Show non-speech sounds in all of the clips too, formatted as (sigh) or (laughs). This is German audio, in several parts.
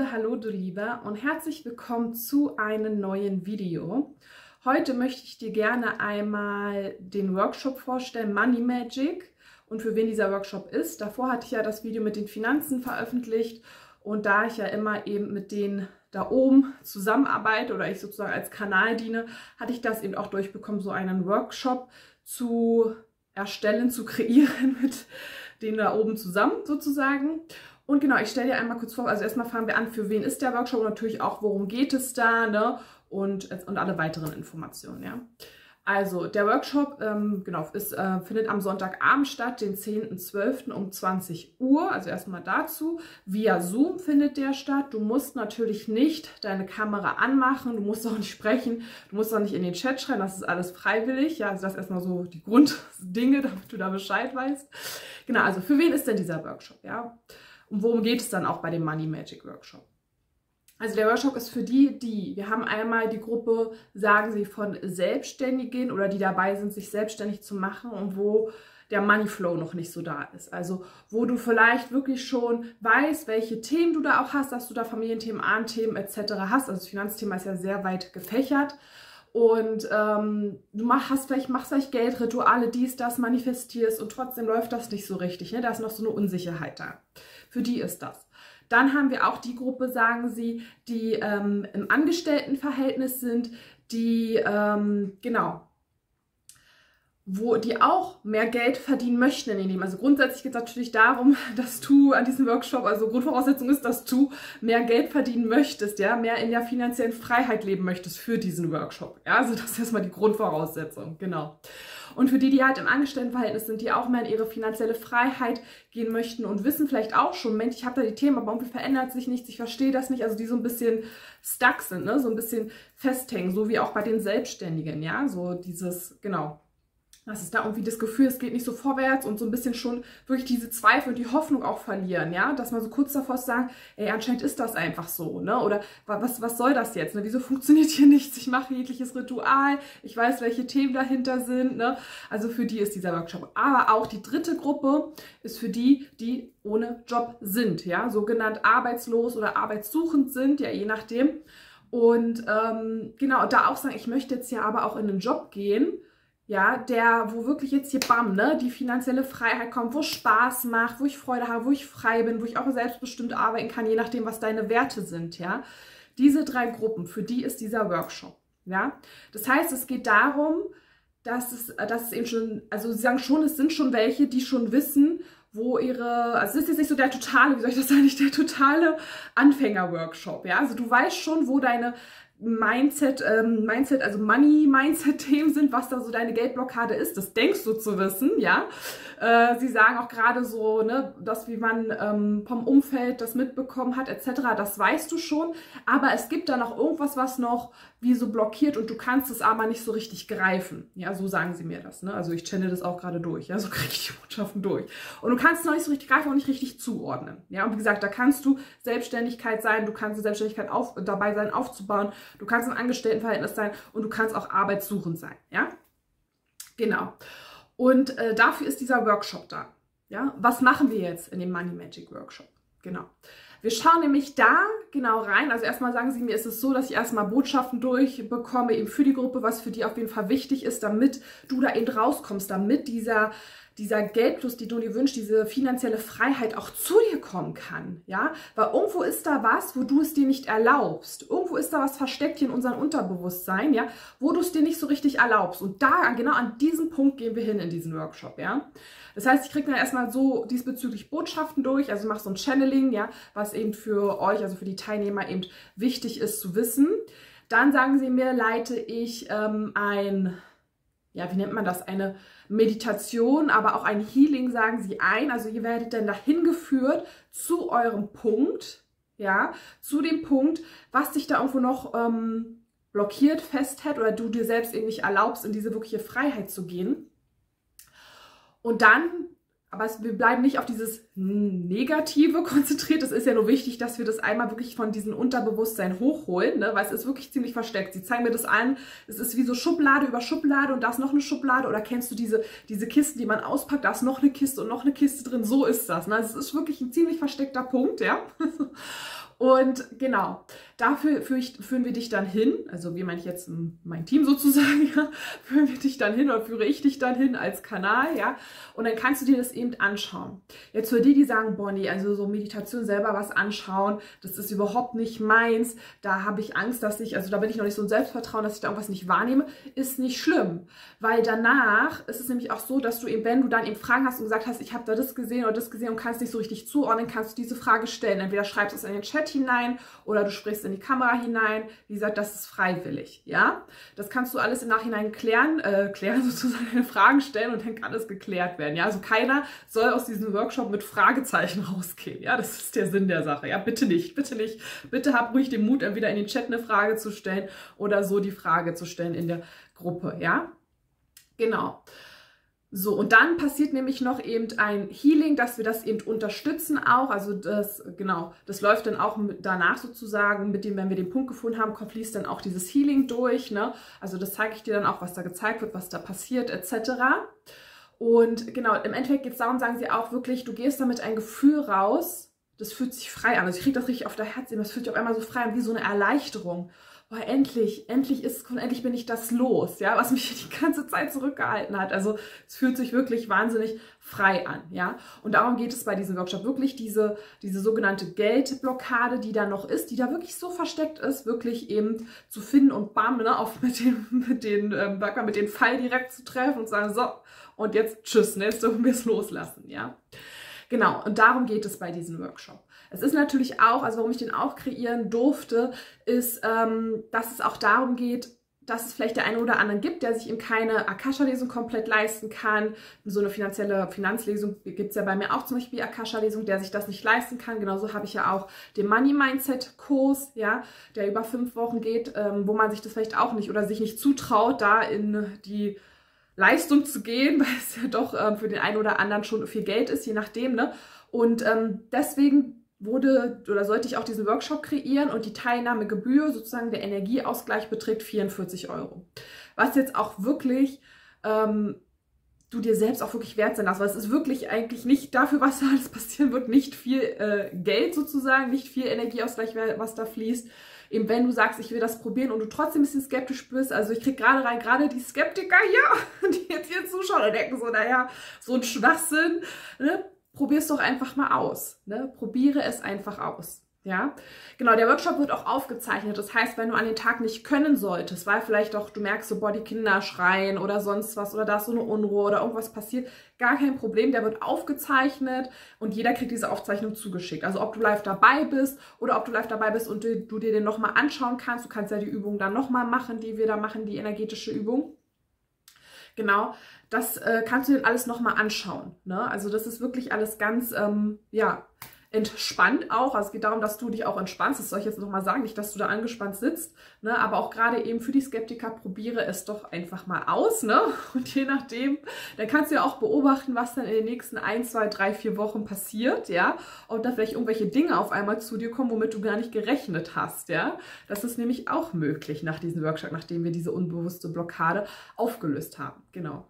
Liebe, hallo du Liebe und herzlich willkommen zu einem neuen Video. Heute möchte ich dir gerne einmal den Workshop vorstellen, Money Magic und für wen dieser Workshop ist. Davor hatte ich ja das Video mit den Finanzen veröffentlicht und da ich ja immer eben mit denen da oben zusammenarbeite oder ich sozusagen als Kanal diene, hatte ich das eben auch durchbekommen, so einen Workshop zu erstellen, zu kreieren (laughs) mit denen da oben zusammen sozusagen. Und genau, ich stelle dir einmal kurz vor, also erstmal fangen wir an, für wen ist der Workshop und natürlich auch, worum geht es da, ne? Und, und alle weiteren Informationen, ja. Also, der Workshop, ähm, genau, ist, äh, findet am Sonntagabend statt, den 10.12. um 20 Uhr. Also erstmal dazu. Via Zoom findet der statt. Du musst natürlich nicht deine Kamera anmachen, du musst auch nicht sprechen, du musst auch nicht in den Chat schreiben, das ist alles freiwillig. Ja, also das erstmal so die Grunddinge, (laughs) damit du da Bescheid weißt. Genau, also für wen ist denn dieser Workshop, ja? Und worum geht es dann auch bei dem Money Magic Workshop? Also der Workshop ist für die, die, wir haben einmal die Gruppe, sagen sie, von Selbstständigen oder die dabei sind, sich selbstständig zu machen und wo der Money Flow noch nicht so da ist. Also wo du vielleicht wirklich schon weißt, welche Themen du da auch hast, dass du da Familienthemen, Ahnenthemen etc. hast. Also das Finanzthema ist ja sehr weit gefächert. Und ähm, du mach, hast vielleicht, machst vielleicht Geldrituale, dies, das, manifestierst und trotzdem läuft das nicht so richtig. Ne? Da ist noch so eine Unsicherheit da. Für die ist das. Dann haben wir auch die Gruppe, sagen sie, die ähm, im Angestelltenverhältnis sind, die, ähm, genau, wo die auch mehr Geld verdienen möchten in dem Leben. Also grundsätzlich geht es natürlich darum, (laughs) dass du an diesem Workshop, also Grundvoraussetzung ist, dass du mehr Geld verdienen möchtest, ja, mehr in der finanziellen Freiheit leben möchtest für diesen Workshop. Ja, also das ist erstmal die Grundvoraussetzung, genau. Und für die, die halt im Angestelltenverhältnis sind, die auch mehr in ihre finanzielle Freiheit gehen möchten und wissen vielleicht auch schon, Mensch, ich habe da die Themen, aber irgendwie verändert sich nichts, ich verstehe das nicht, also die so ein bisschen stuck sind, ne? so ein bisschen festhängen, so wie auch bei den Selbstständigen, ja, so dieses, genau, das ist da irgendwie das Gefühl, es geht nicht so vorwärts und so ein bisschen schon wirklich diese Zweifel und die Hoffnung auch verlieren, ja, dass man so kurz davor sagt, ey, anscheinend ist das einfach so, ne, oder was, was soll das jetzt, ne, wieso funktioniert hier (laughs) nichts, ich mache jegliches Ritual, ich weiß, welche Themen dahinter sind, ne, also für die ist dieser Workshop. Aber auch die dritte Gruppe ist für die, die ohne Job sind, ja, sogenannt arbeitslos oder arbeitssuchend sind, ja, je nachdem. Und ähm, genau, da auch sagen, ich möchte jetzt ja aber auch in den Job gehen, ja, der, wo wirklich jetzt hier bam, ne, die finanzielle Freiheit kommt, wo Spaß macht, wo ich Freude habe, wo ich frei bin, wo ich auch selbstbestimmt arbeiten kann, je nachdem, was deine Werte sind, ja. Diese drei Gruppen, für die ist dieser Workshop, ja. Das heißt, es geht darum, dass es, dass es eben schon, also sie sagen schon, es sind schon welche, die schon wissen, wo ihre, also es ist jetzt nicht so der totale, wie soll ich das sagen, (laughs) nicht der totale Anfänger-Workshop, ja. Also du weißt schon, wo deine Mindset, ähm, Mindset, also Money-Mindset-Themen sind, was da so deine Geldblockade ist. Das denkst du zu wissen, ja. Äh, sie sagen auch gerade so, ne, dass wie man ähm, vom Umfeld das mitbekommen hat, etc., das weißt du schon. Aber es gibt da noch irgendwas, was noch wie so blockiert und du kannst es aber nicht so richtig greifen. Ja, so sagen sie mir das. Ne? Also ich channel das auch gerade durch. Ja, so kriege ich die Botschaften durch. Und du kannst es noch nicht so richtig greifen und nicht richtig zuordnen. Ja, und wie gesagt, da kannst du Selbstständigkeit sein, du kannst Selbstständigkeit auf, dabei sein, aufzubauen, du kannst im Angestelltenverhältnis sein und du kannst auch arbeitssuchend sein. Ja, genau. Und äh, dafür ist dieser Workshop da. Ja, was machen wir jetzt in dem Money Magic Workshop? Genau. Wir schauen nämlich da genau rein. Also erstmal sagen sie mir, ist es so, dass ich erstmal Botschaften durchbekomme, eben für die Gruppe, was für die auf jeden Fall wichtig ist, damit du da eben rauskommst, damit dieser dieser Geldfluss, die du dir wünschst, diese finanzielle Freiheit auch zu dir kommen kann, ja, weil irgendwo ist da was, wo du es dir nicht erlaubst, irgendwo ist da was versteckt hier in unserem Unterbewusstsein, ja, wo du es dir nicht so richtig erlaubst. Und da, genau an diesem Punkt gehen wir hin in diesen Workshop, ja. Das heißt, ich kriege dann erstmal so diesbezüglich Botschaften durch, also mache so ein Channeling, ja, was eben für euch, also für die Teilnehmer eben wichtig ist zu wissen. Dann sagen sie mir, leite ich ähm, ein ja, wie nennt man das, eine Meditation, aber auch ein Healing, sagen sie ein. Also ihr werdet dann dahin geführt zu eurem Punkt, ja, zu dem Punkt, was dich da irgendwo noch ähm, blockiert, festhält oder du dir selbst eben nicht erlaubst, in diese wirkliche Freiheit zu gehen. Und dann aber es, wir bleiben nicht auf dieses Negative (laughs) konzentriert. Es ist ja nur wichtig, dass wir das einmal wirklich von diesem Unterbewusstsein hochholen, ne? weil es ist wirklich ziemlich versteckt. Sie zeigen mir das an, es ist wie so Schublade über Schublade und da ist noch eine Schublade oder kennst du diese, diese Kisten, die man auspackt, da ist noch eine Kiste und noch eine Kiste drin. So ist das. Ne? Also es ist wirklich ein ziemlich versteckter Punkt, ja. (laughs) Und genau, dafür führen wir dich dann hin, also wie meine ich jetzt mein Team sozusagen, (laughs) ja, führen wir dich dann hin oder führe ich dich dann hin als Kanal, ja. Und dann kannst du dir das eben anschauen. Jetzt für die, die sagen, Bonnie, also so Meditation selber was anschauen, das ist überhaupt nicht meins, da habe ich Angst, dass ich, also da bin ich noch nicht so ein Selbstvertrauen, dass ich da irgendwas nicht wahrnehme, ist nicht schlimm. Weil danach ist es nämlich auch so, dass du eben, wenn du dann eben Fragen hast und gesagt hast, ich habe da das gesehen oder das gesehen und kannst nicht so richtig zuordnen, kannst du diese Frage stellen. Entweder schreibst du es in den Chat hinein oder du sprichst in die Kamera hinein. Wie gesagt, das ist freiwillig, ja. Das kannst du alles im Nachhinein klären, äh, klären (laughs) sozusagen, Fragen stellen und dann kann es geklärt werden, ja. Also keiner soll aus diesem Workshop mit Fragezeichen (laughs) rausgehen, ja. Das ist der Sinn der Sache, ja. Bitte nicht, bitte nicht. Bitte hab ruhig den Mut, entweder in den Chat eine Frage zu stellen oder so die Frage zu stellen in der Gruppe, ja. Genau. So, und dann passiert nämlich noch eben ein Healing, dass wir das eben unterstützen auch. Also das, genau, das läuft dann auch danach sozusagen, mit dem, wenn wir den Punkt gefunden haben, fließt dann auch dieses Healing durch. Ne? Also das zeige ich dir dann auch, was da gezeigt wird, was da passiert, etc. Und genau, im Endeffekt geht es darum, sagen sie auch wirklich, du gehst damit ein Gefühl raus, das fühlt sich frei an. Also ich kriege das richtig auf der Herz, das fühlt sich auf einmal so frei an, wie so eine Erleichterung boah, endlich, endlich ist, endlich bin ich das los, ja, was mich (laughs) die ganze Zeit zurückgehalten hat. Also es fühlt sich wirklich wahnsinnig frei an, ja. Und darum geht es bei diesem Workshop wirklich diese, diese sogenannte Geldblockade, die da noch ist, die da wirklich so versteckt ist, wirklich eben zu finden und bam, ne, auf mit den, (laughs) mit den, ähm, mit den Fall direkt zu treffen und sagen, so, und jetzt tschüss, ne, jetzt dürfen wir es loslassen, ja. Genau, und darum geht es bei diesem Workshop. Es ist natürlich auch, also warum ich den auch kreieren durfte, ist, ähm, dass es auch darum geht, dass es vielleicht der eine oder andere gibt, der sich eben keine Akasha-Lesung komplett leisten kann. So eine finanzielle Finanzlesung gibt es ja bei mir auch zum Beispiel Akasha-Lesung, der sich das nicht leisten kann. Genauso habe ich ja auch den Money Mindset-Kurs, ja, der über fünf Wochen geht, ähm, wo man sich das vielleicht auch nicht oder sich nicht zutraut, da in die Leistung zu gehen, (laughs) weil es ja doch ähm, für den einen oder anderen schon viel Geld ist, je nachdem. Ne? Und ähm, deswegen wurde oder sollte ich auch diesen Workshop kreieren und die Teilnahmegebühr, sozusagen der Energieausgleich, beträgt 44 Euro. Was jetzt auch wirklich ähm, du dir selbst auch wirklich wert sein darfst, weil es ist wirklich eigentlich nicht dafür, was da alles (laughs) passieren wird, nicht viel äh, Geld sozusagen, nicht viel Energieausgleich, was da fließt. Eben wenn du sagst, ich will das probieren und du trotzdem ein bisschen skeptisch bist, also ich krieg gerade rein, gerade die Skeptiker hier, (laughs) die jetzt hier zuschauen und denken so, naja, so ein Schwachsinn, ne? probier es doch einfach mal aus. Ne? Probiere es einfach aus. Ja, genau, der Workshop wird auch aufgezeichnet. Das heißt, wenn du an den Tag nicht können solltest, weil vielleicht auch du merkst, so, boah, die Kinder schreien oder sonst was oder da ist so eine Unruhe oder irgendwas passiert, gar kein Problem. Der wird aufgezeichnet und jeder kriegt diese Aufzeichnung zugeschickt. Also ob du live dabei bist oder ob du live dabei bist und du, du dir den nochmal anschauen kannst. Du kannst ja die Übung dann nochmal machen, die wir da machen, die energetische Übung. Genau, das äh, kannst du dir alles nochmal anschauen. Ne? Also das ist wirklich alles ganz, ähm, ja, entspannt auch. Also es geht darum, dass du dich auch entspannst. Das soll ich jetzt nochmal sagen, nicht, dass du da angespannt sitzt. Ne? Aber auch gerade eben für die Skeptiker, probiere es doch einfach mal aus. Ne? (laughs) Und je nachdem, dann kannst du ja auch beobachten, was dann in den nächsten ein, zwei, drei, vier Wochen passiert. ja, Ob da vielleicht irgendwelche Dinge auf einmal zu dir kommen, womit du gar nicht gerechnet hast. ja. Das ist nämlich auch möglich nach diesem Workshop, nachdem wir diese unbewusste Blockade aufgelöst haben. Genau.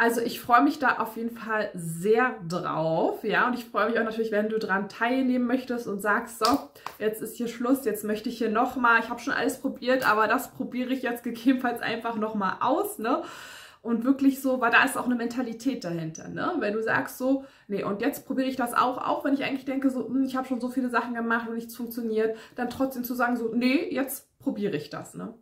Also ich freue mich da auf jeden Fall sehr drauf, ja, und ich freue mich auch natürlich, wenn du daran teilnehmen möchtest und sagst, so, jetzt ist hier Schluss, jetzt möchte ich hier nochmal, ich habe schon alles probiert, aber das probiere ich jetzt (laughs) gegebenenfalls einfach nochmal aus, ne? Und wirklich so, weil da ist auch eine Mentalität dahinter, ne? Wenn du sagst so, nee, und jetzt probiere ich das auch, auch wenn ich eigentlich denke, so, hm, ich habe schon so viele Sachen gemacht und nichts funktioniert, dann trotzdem zu sagen, so, nee, jetzt probiere ich das, ne?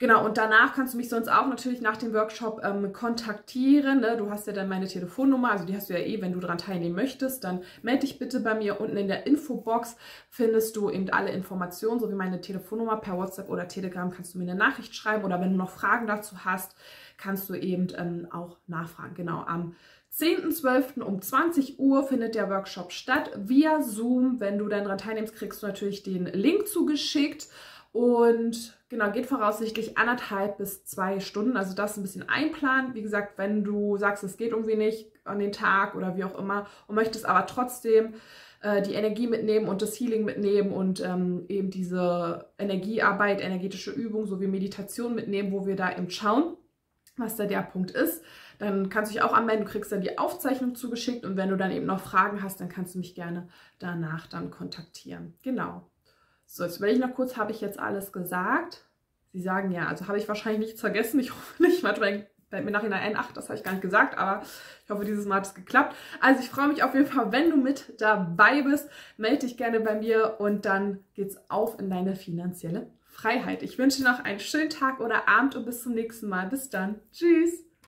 Genau, und danach kannst du mich sonst auch natürlich nach dem Workshop ähm, kontaktieren. Ne? Du hast ja dann meine Telefonnummer, also die hast du ja eh, wenn du daran teilnehmen möchtest, dann melde dich bitte bei mir. Unten in der Infobox findest du eben alle Informationen, sowie meine Telefonnummer per WhatsApp oder Telegram kannst du mir eine Nachricht schreiben oder wenn du noch Fragen dazu hast, kannst du eben ähm, auch nachfragen. Genau, am 10.12. um 20 Uhr findet der Workshop statt via Zoom. Wenn du dann daran teilnimmst, kriegst du natürlich den Link zugeschickt. Und genau, geht voraussichtlich anderthalb bis zwei Stunden. Also das ein bisschen einplanen. Wie gesagt, wenn du sagst, es geht irgendwie nicht an den Tag oder wie auch immer und möchtest aber trotzdem äh, die Energie mitnehmen und das Healing mitnehmen und ähm, eben diese Energiearbeit, energetische Übung sowie Meditation mitnehmen, wo wir da eben schauen, was da der Punkt ist. Dann kannst du dich auch anmelden, du kriegst dann die Aufzeichnung zugeschickt und wenn du dann eben noch Fragen hast, dann kannst du mich gerne danach dann kontaktieren. Genau. So, jetzt überlege ich noch kurz, habe ich jetzt alles gesagt? Sie sagen ja, also habe ich wahrscheinlich nichts vergessen. Ich (laughs) hoffe nicht. Manchmal fällt mir nachher ein, ach, das habe ich gar nicht gesagt, aber ich hoffe, dieses Mal hat es geklappt. Also ich freue mich auf jeden Fall, wenn du mit dabei bist. Melde dich gerne bei mir und dann geht's auf in deine finanzielle Freiheit. Ich wünsche dir noch einen schönen Tag oder Abend und bis zum nächsten Mal. Bis dann. Tschüss.